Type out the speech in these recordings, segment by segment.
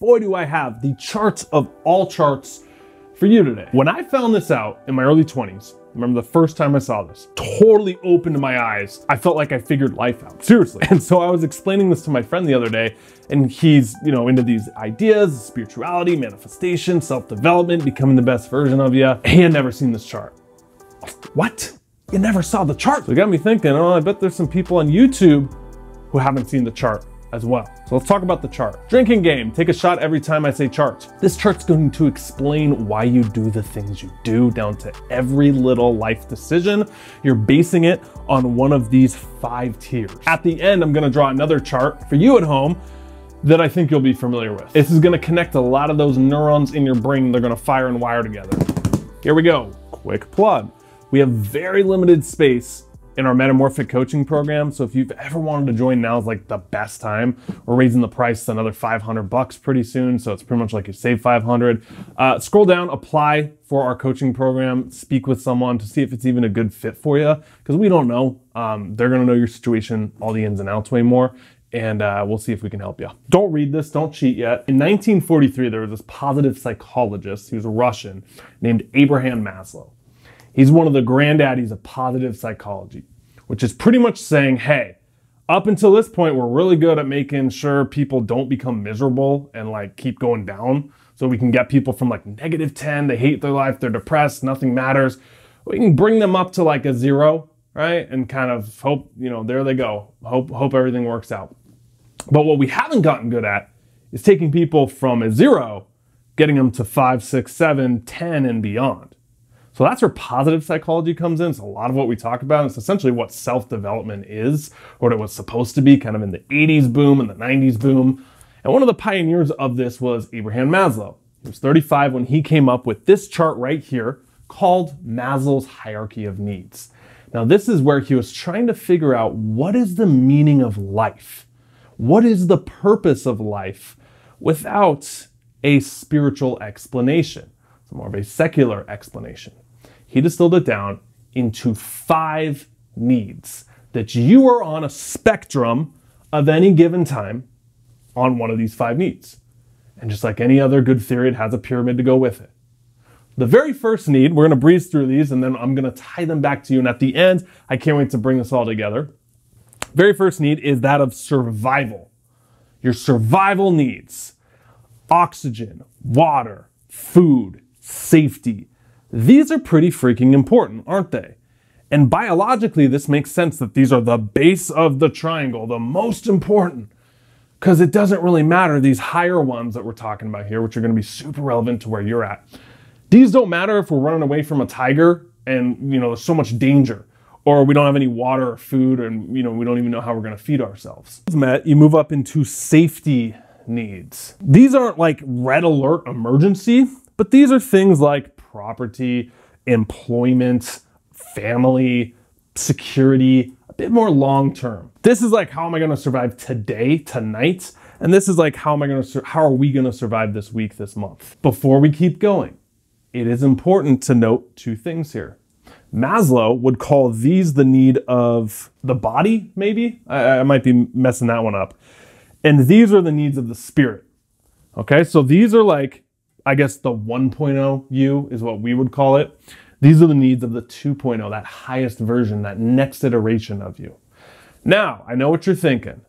boy, do I have the charts of all charts for you today. When I found this out in my early 20s, remember the first time I saw this, totally opened my eyes. I felt like I figured life out, seriously. And so I was explaining this to my friend the other day, and he's, you know, into these ideas, spirituality, manifestation, self-development, becoming the best version of you. He had never seen this chart. What? You never saw the chart? So it got me thinking, oh, I bet there's some people on YouTube who haven't seen the chart as well. So let's talk about the chart. Drinking game, take a shot every time I say chart. This chart's going to explain why you do the things you do down to every little life decision. You're basing it on one of these five tiers. At the end, I'm gonna draw another chart for you at home that I think you'll be familiar with. This is gonna connect a lot of those neurons in your brain. They're gonna fire and wire together. Here we go, quick plug. We have very limited space in our metamorphic coaching program. So if you've ever wanted to join, now is like the best time. We're raising the price another 500 bucks pretty soon. So it's pretty much like you save 500. Uh, scroll down, apply for our coaching program, speak with someone to see if it's even a good fit for you. Because we don't know. Um, they're going to know your situation, all the ins and outs way more. And uh, we'll see if we can help you. Don't read this, don't cheat yet. In 1943, there was this positive psychologist, he was a Russian, named Abraham Maslow. He's one of the granddaddies of positive psychology, which is pretty much saying, hey, up until this point, we're really good at making sure people don't become miserable and like keep going down. So we can get people from like negative 10, they hate their life, they're depressed, nothing matters. We can bring them up to like a zero, right? And kind of hope, you know, there they go. Hope, hope everything works out. But what we haven't gotten good at is taking people from a zero, getting them to five, six, seven, 10 and beyond. So that's where positive psychology comes in. It's a lot of what we talk about. It's essentially what self-development is, or what it was supposed to be, kind of in the 80s boom and the 90s boom. And one of the pioneers of this was Abraham Maslow. He was 35 when he came up with this chart right here called Maslow's hierarchy of needs. Now, this is where he was trying to figure out what is the meaning of life? What is the purpose of life without a spiritual explanation? More of a secular explanation. He distilled it down into five needs that you are on a spectrum of any given time on one of these five needs. And just like any other good theory, it has a pyramid to go with it. The very first need, we're going to breeze through these and then I'm going to tie them back to you. And at the end, I can't wait to bring this all together. Very first need is that of survival. Your survival needs oxygen, water, food, safety. These are pretty freaking important, aren't they? And biologically, this makes sense that these are the base of the triangle, the most important, because it doesn't really matter these higher ones that we're talking about here, which are going to be super relevant to where you're at. These don't matter if we're running away from a tiger and, you know, there's so much danger or we don't have any water or food and, you know, we don't even know how we're going to feed ourselves. Met, you move up into safety needs. These aren't like red alert emergency. But these are things like property, employment, family, security, a bit more long term. This is like how am I going to survive today, tonight? And this is like how am I going to how are we going to survive this week, this month? Before we keep going, it is important to note two things here. Maslow would call these the need of the body, maybe? I, I might be messing that one up. And these are the needs of the spirit. Okay, so these are like I guess the 1.0 you is what we would call it. These are the needs of the 2.0, that highest version, that next iteration of you. Now, I know what you're thinking.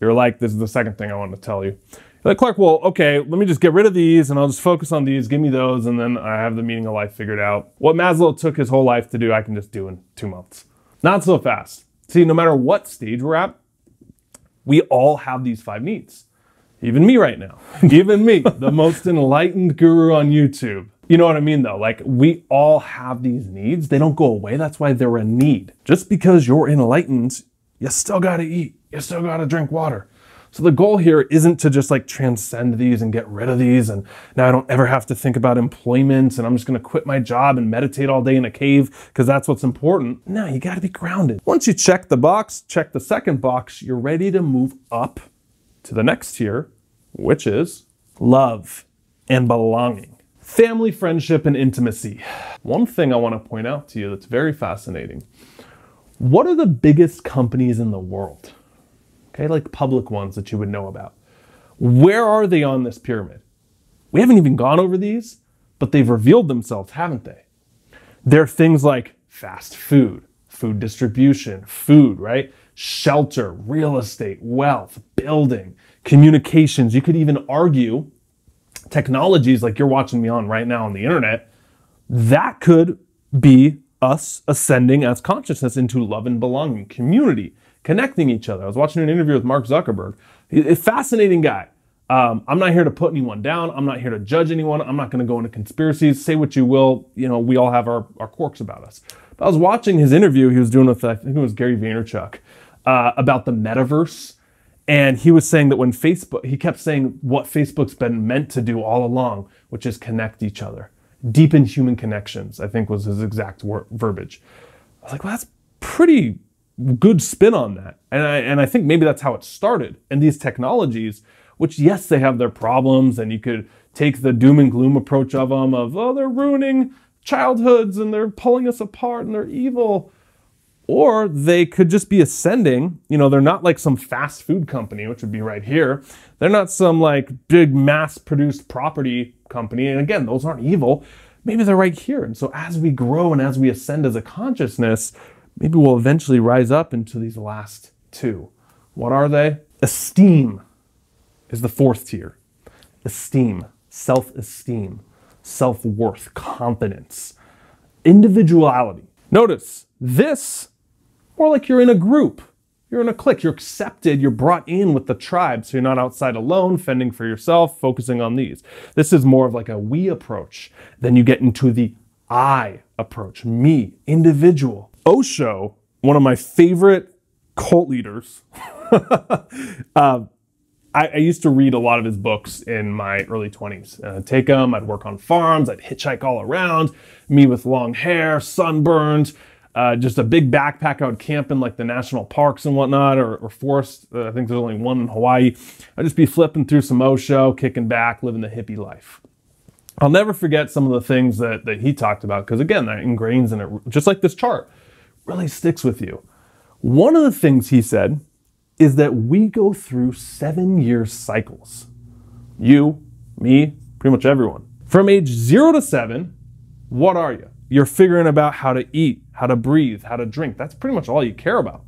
You're like, this is the second thing I want to tell you. You're like, Clark, well, okay, let me just get rid of these and I'll just focus on these, give me those, and then I have the meaning of life figured out. What Maslow took his whole life to do, I can just do in two months. Not so fast. See, no matter what stage we're at, we all have these five needs. Even me right now. Even me, the most enlightened guru on YouTube. You know what I mean though? Like we all have these needs. They don't go away. That's why they're a need. Just because you're enlightened, you still gotta eat. You still gotta drink water. So the goal here isn't to just like transcend these and get rid of these and now I don't ever have to think about employment and I'm just gonna quit my job and meditate all day in a cave because that's what's important. No, you gotta be grounded. Once you check the box, check the second box, you're ready to move up to the next tier, which is love and belonging. Family, friendship, and intimacy. One thing I want to point out to you that's very fascinating. What are the biggest companies in the world? Okay, like public ones that you would know about. Where are they on this pyramid? We haven't even gone over these, but they've revealed themselves, haven't they? They're things like fast food, food distribution, food, right? Shelter, real estate, wealth, building, communications. You could even argue technologies like you're watching me on right now on the internet, that could be us ascending as consciousness into love and belonging, community, connecting each other. I was watching an interview with Mark Zuckerberg, a fascinating guy. Um, I'm not here to put anyone down. I'm not here to judge anyone. I'm not going to go into conspiracies. Say what you will. You know, we all have our, our quirks about us. But I was watching his interview he was doing with, I think it was Gary Vaynerchuk, uh, about the metaverse. And he was saying that when Facebook, he kept saying what Facebook's been meant to do all along, which is connect each other, deepen human connections, I think was his exact wor- verbiage. I was like, well, that's pretty good spin on that. And I, and I think maybe that's how it started. And these technologies, which yes, they have their problems and you could take the doom and gloom approach of them of, oh, they're ruining childhoods and they're pulling us apart and they're evil. Or they could just be ascending. You know, they're not like some fast food company, which would be right here. They're not some like big mass produced property company. And again, those aren't evil. Maybe they're right here. And so as we grow and as we ascend as a consciousness, maybe we'll eventually rise up into these last two. What are they? Esteem is the fourth tier. Esteem, self esteem, self worth, confidence, individuality. Notice this, more like you're in a group. You're in a clique. You're accepted. You're brought in with the tribe. So you're not outside alone, fending for yourself, focusing on these. This is more of like a we approach. Then you get into the I approach, me, individual. Osho, one of my favorite cult leaders, uh, I, I, used to read a lot of his books in my early 20s. Uh, take them, I'd work on farms, I'd hitchhike all around, me with long hair, sunburned, uh, just a big backpack. I would camp in like the national parks and whatnot, or, or forest. Uh, I think there's only one in Hawaii. I'd just be flipping through some Osho, kicking back, living the hippie life. I'll never forget some of the things that, that he talked about, because again, that ingrains in it, just like this chart, really sticks with you. One of the things he said is that we go through seven year cycles. You, me, pretty much everyone. From age zero to seven, what are you? You're figuring about how to eat, how to breathe, how to drink. That's pretty much all you care about.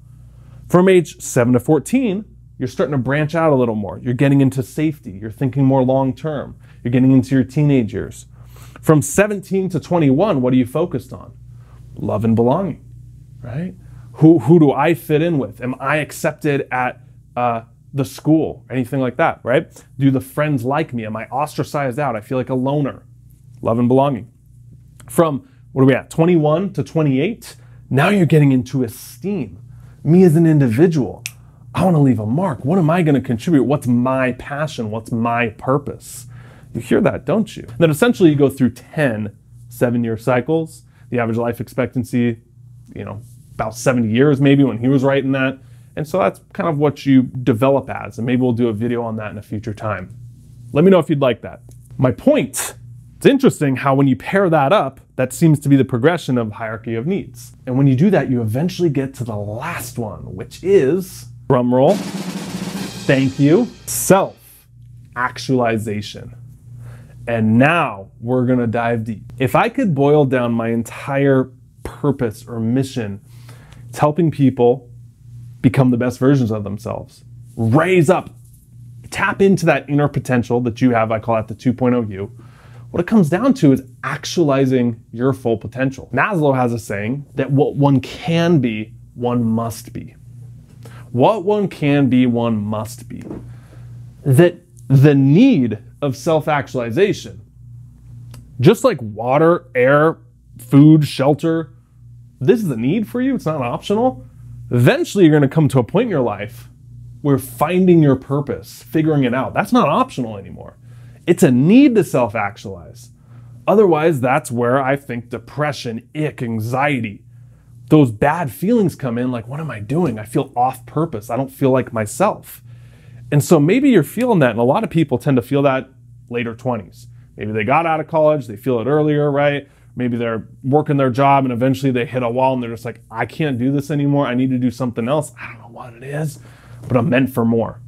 From age seven to 14, you're starting to branch out a little more. You're getting into safety. You're thinking more long term. You're getting into your teenage years. From 17 to 21, what are you focused on? Love and belonging, right? Who, who do I fit in with? Am I accepted at uh, the school? Anything like that, right? Do the friends like me? Am I ostracized out? I feel like a loner. Love and belonging. From, what are we at, 21 to 28? Now you're getting into esteem. Me as an individual. I want to leave a mark. What am I going to contribute? What's my passion? What's my purpose? You hear that, don't you? Then essentially you go through 10 seven year cycles. The average life expectancy, you know, about 70 years maybe when he was writing that. And so that's kind of what you develop as. And maybe we'll do a video on that in a future time. Let me know if you'd like that. My point, it's interesting how when you pair that up, that seems to be the progression of hierarchy of needs. And when you do that, you eventually get to the last one, which is, drum roll, thank you, self actualization. And now we're gonna dive deep. If I could boil down my entire purpose or mission it's helping people become the best versions of themselves, raise up, tap into that inner potential that you have. I call that the 2.0 you. What it comes down to is actualizing your full potential. Maslow has a saying that what one can be, one must be. What one can be, one must be. That the need of self actualization, just like water, air, food, shelter, this is a need for you, it's not optional. Eventually, you're going to come to a point in your life where finding your purpose, figuring it out, that's not optional anymore. It's a need to self actualize. Otherwise, that's where I think depression, ick, anxiety, those bad feelings come in like, what am I doing? I feel off purpose. I don't feel like myself. And so maybe you're feeling that, and a lot of people tend to feel that later 20s. Maybe they got out of college, they feel it earlier, right? maybe they're working their job and eventually they hit a wall and they're just like, I can't do this anymore. I need to do something else. I don't know what it is, but I'm meant for more.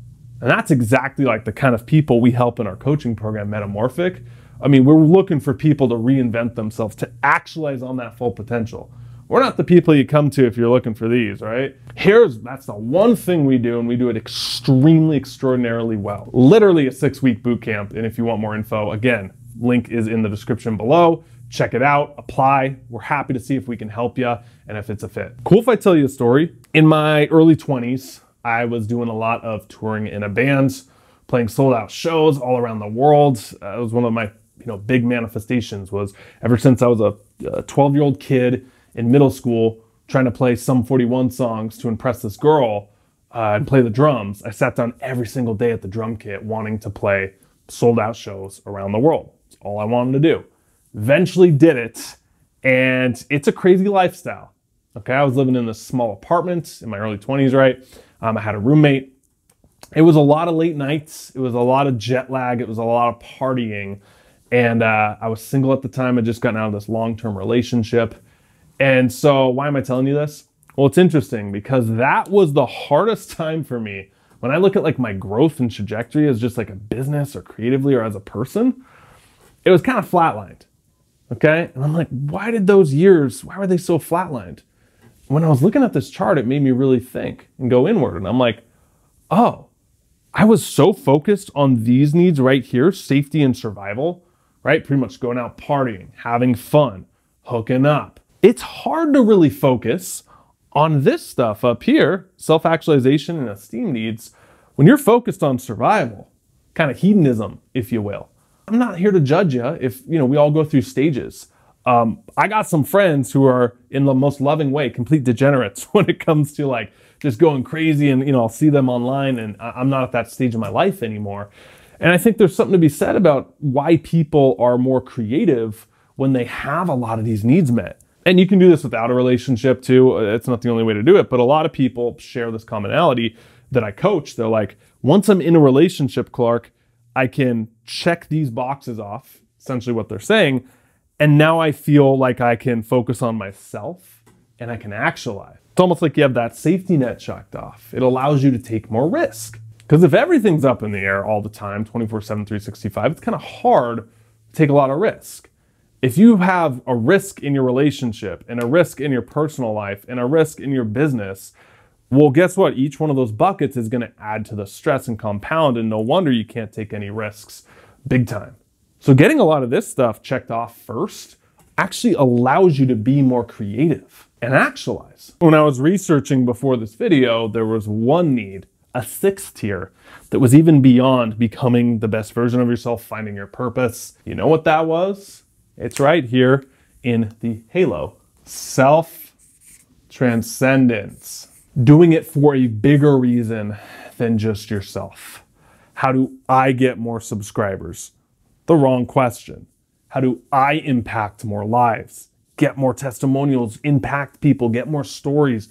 And that's exactly like the kind of people we help in our coaching program, Metamorphic. I mean, we're looking for people to reinvent themselves, to actualize on that full potential. We're not the people you come to if you're looking for these, right? Here's that's the one thing we do, and we do it extremely, extraordinarily well. Literally a six week boot camp. And if you want more info, again, link is in the description below. Check it out, apply. We're happy to see if we can help you and if it's a fit. Cool if I tell you a story. In my early 20s, I was doing a lot of touring in a band, playing sold out shows all around the world. Uh, it was one of my you know big manifestations was ever since I was a 12 year old kid in middle school trying to play Sum 41 songs to impress this girl uh, and play the drums. I sat down every single day at the drum kit wanting to play sold out shows around the world. It's all I wanted to do. Eventually did it, and it's a crazy lifestyle. Okay, I was living in this small apartment in my early 20s, right? Um, I had a roommate. It was a lot of late nights. It was a lot of jet lag. It was a lot of partying. And uh, I was single at the time. I'd just gotten out of this long term relationship. And so, why am I telling you this? Well, it's interesting because that was the hardest time for me. When I look at like my growth and trajectory as just like a business or creatively or as a person, it was kind of flatlined. Okay. And I'm like, why did those years, why were they so flatlined? When I was looking at this chart, it made me really think and go inward. And I'm like, oh, I was so focused on these needs right here safety and survival, right? Pretty much going out partying, having fun, hooking up, it's hard to really focus on this stuff up here, self actualization and esteem needs, when you're focused on survival, kind of hedonism, if you will. I'm not here to judge you if, you know, we all go through stages. Um, I got some friends who are in the most loving way, complete degenerates when it comes to like just going crazy and, you know, I'll see them online and I'm not at that stage of my life anymore. And I think there's something to be said about why people are more creative when they have a lot of these needs met. And you can do this without a relationship too. It's not the only way to do it, but a lot of people share this commonality that I coach. They're like, once I'm in a relationship, Clark, I can check these boxes off, essentially what they're saying. And now I feel like I can focus on myself and I can actualize. It's almost like you have that safety net checked off. It allows you to take more risk. Because if everything's up in the air all the time, 24 7, 365, it's kind of hard to take a lot of risk if you have a risk in your relationship and a risk in your personal life and a risk in your business, well, guess what? Each one of those buckets is going to add to the stress and compound, and no wonder you can't take any risks big time. So, getting a lot of this stuff checked off first actually allows you to be more creative and actualize. When I was researching before this video, there was one need, a sixth tier, that was even beyond becoming the best version of yourself, finding your purpose. You know what that was? It's right here in the halo. Self transcendence. Doing it for a bigger reason than just yourself. How do I get more subscribers? The wrong question. How do I impact more lives? Get more testimonials, impact people, get more stories,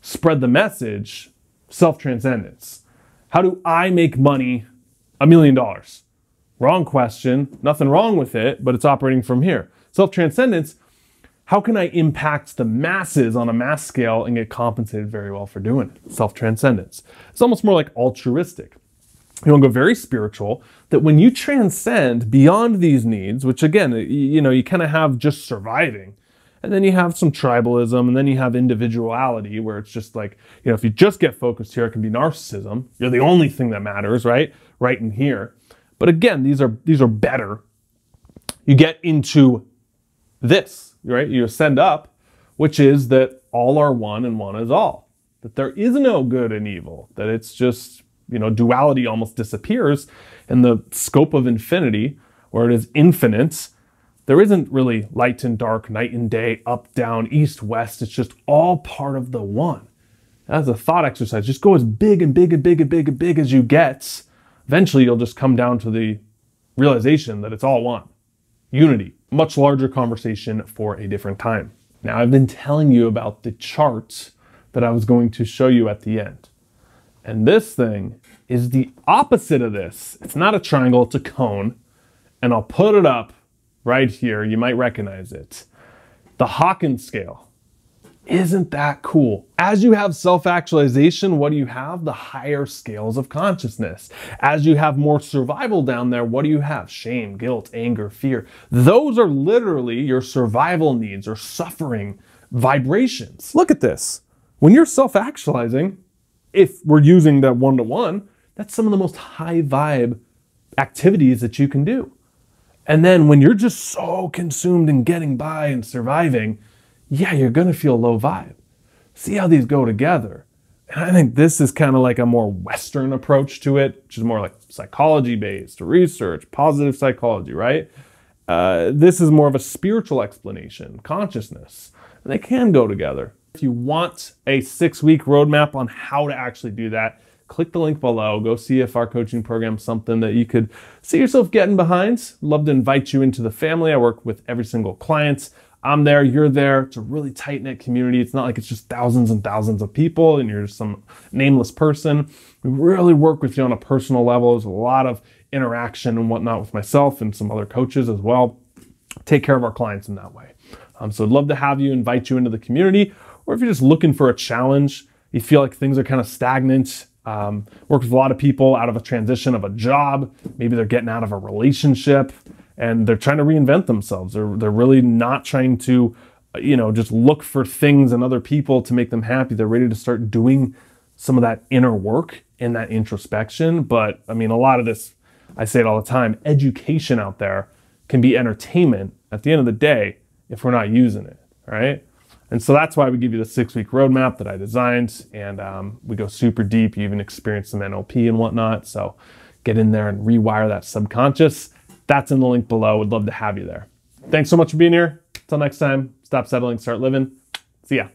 spread the message? Self transcendence. How do I make money a million dollars? Wrong question. Nothing wrong with it, but it's operating from here. Self transcendence how can I impact the masses on a mass scale and get compensated very well for doing it? Self transcendence. It's almost more like altruistic. You want to go very spiritual, that when you transcend beyond these needs, which again, you know, you kind of have just surviving, and then you have some tribalism, and then you have individuality, where it's just like, you know, if you just get focused here, it can be narcissism. You're the only thing that matters, right? Right in here. But again, these are these are better. You get into this, right? You ascend up, which is that all are one and one is all. That there is no good and evil. That it's just, you know, duality almost disappears in the scope of infinity, where it is infinite. There isn't really light and dark, night and day, up, down, east, west. It's just all part of the one. As a thought exercise, just go as big and big and big and big and big as you get eventually you'll just come down to the realization that it's all one. Unity, much larger conversation for a different time. Now, I've been telling you about the charts that I was going to show you at the end. And this thing is the opposite of this. It's not a triangle, it's a cone. And I'll put it up right here. You might recognize it. The Hawkins scale. Isn't that cool? As you have self actualization, what do you have? The higher scales of consciousness. As you have more survival down there, what do you have? Shame, guilt, anger, fear. Those are literally your survival needs or suffering vibrations. Look at this. When you're self actualizing, if we're using that one to one, that's some of the most high vibe activities that you can do. And then when you're just so consumed in getting by and surviving, yeah, you're going to feel low vibe. See how these go together. And I think this is kind of like a more Western approach to it, which is more like psychology based, research, positive psychology, right? Uh, this is more of a spiritual explanation, consciousness. And they can go together. If you want a six week roadmap on how to actually do that, click the link below. Go see if our coaching program is something that you could see yourself getting behind. Love to invite you into the family. I work with every single client. I'm there, you're there. It's a really tight knit community. It's not like it's just thousands and thousands of people and you're some nameless person. We really work with you on a personal level. There's a lot of interaction and whatnot with myself and some other coaches as well. Take care of our clients in that way. Um, so I'd love to have you invite you into the community, or if you're just looking for a challenge, you feel like things are kind of stagnant. Um, work with a lot of people out of a transition of a job. Maybe they're getting out of a relationship and they're trying to reinvent themselves. They're, they're really not trying to, you know, just look for things and other people to make them happy. They're ready to start doing some of that inner work and that introspection. But I mean, a lot of this, I say it all the time, education out there can be entertainment at the end of the day if we're not using it, right? And so that's why we give you the six week roadmap that I designed. And um, we go super deep. You even experience some NLP and whatnot. So get in there and rewire that subconscious. That's in the link below. Would love to have you there. Thanks so much for being here. Until next time, stop settling, start living. See ya.